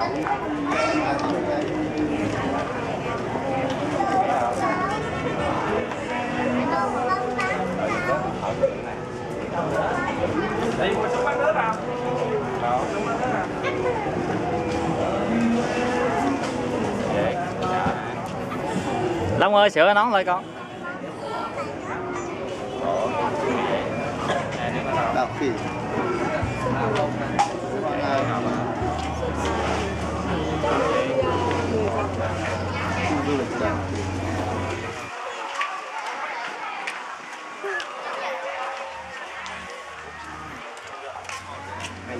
Đi mua số bánh nước nào Đó, số bánh nước nào Long ơi sửa nón lại con. Đảo phỉ.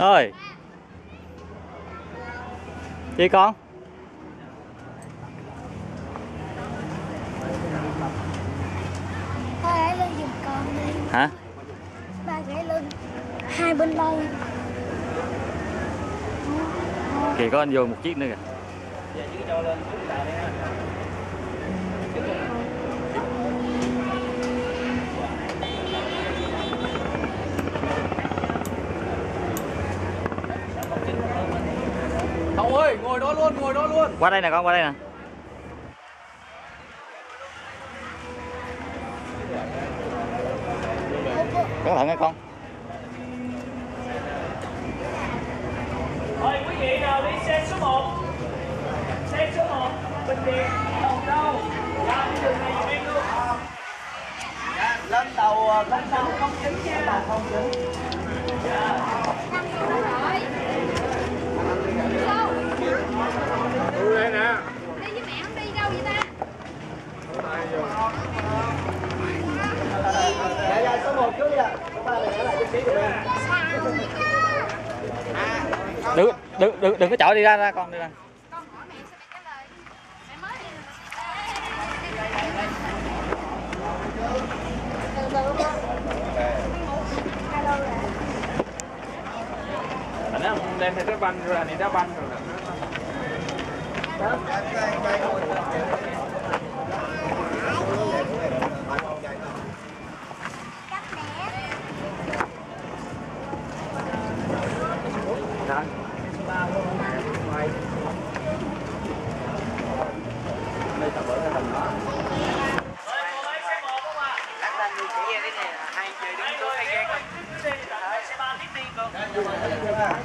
ơi chị con. Ba gãy lưng giùm con đi. Hả? Ba gãy lưng Hai bên lưng kìa có anh vô một chiếc nữa kìa Hậu ơi, ngồi đó luôn, ngồi đó luôn. Qua đây nè con qua đây nè. Cẩn thận nha con. Mời quý vị nào đi xe số 1 Xe số 1 Bình Điền Đầu Đâu Ra cái đường này em luôn. Lên tàu Lên tàu không chính nha không chính. Đi đây nè Đi với mẹ không đi đâu vậy ta dạ dạ số trước lại của em đừng đừng đừng đừng có chọi đi ra ra con đi ra. Anh em đem theo cái banh rồi, anh đi banh rồi. nè chỉ ra cái này là Hai người đứng trước hay ghế không Xe ba tiếp đi con